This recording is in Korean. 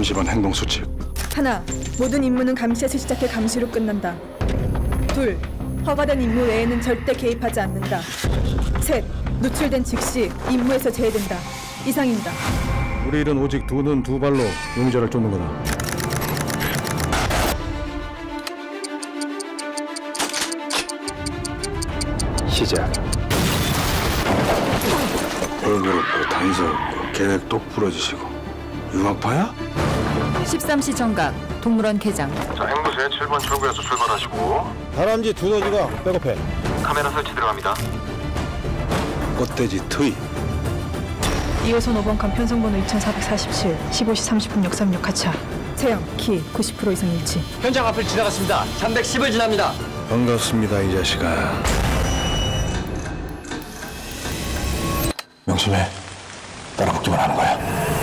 감시반 행동 수칙. 하나, 모든 임무는 감시에서 시작해 감시로 끝난다. 둘, 허가된 임무 외에는 절대 개입하지 않는다. 셋, 노출된 즉시 임무에서 제외된다. 이상입니다. 우리 일은 오직 두 눈 두 발로 용의자를 쫓는 거다. 시작. 벌거롭고 단서 없고 계획 똑 부러지시고 융합파야? 13시 정각 동물원 개장 자, 행무소에 7번 출구에서 출발하시고 다람쥐 두더지가 백업해. 카메라 설치 들어갑니다. 꽃돼지 트이. 2호선 5번 간 편성번호 2447, 15시 30분 636 하차. 체형, 키 90% 이상 일치. 현장 앞을 지나갔습니다. 310을 지납니다. 반갑습니다 이 자식아. 명심해. 따라붙기만 하는 거야.